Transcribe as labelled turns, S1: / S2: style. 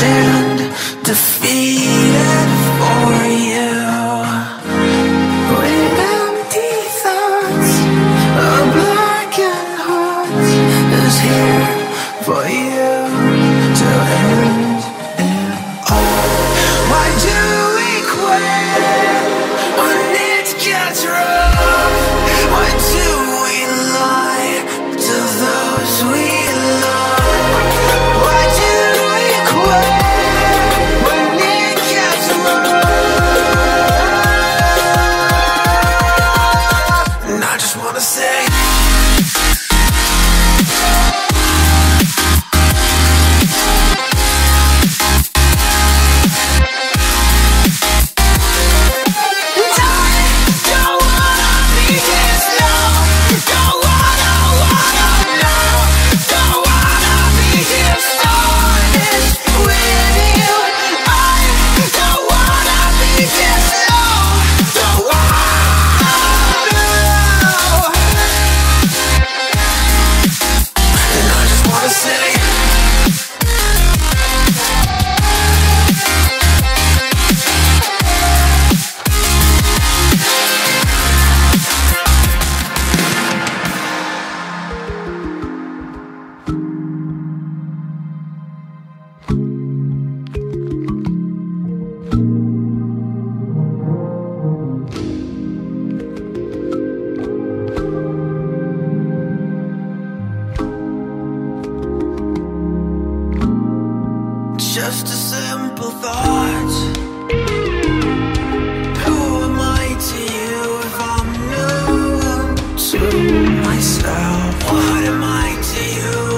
S1: stand defeated for you. With empty thoughts, a blackened heart is here for you. simple thoughts Who am I to you if I'm new to myself? What am I to you?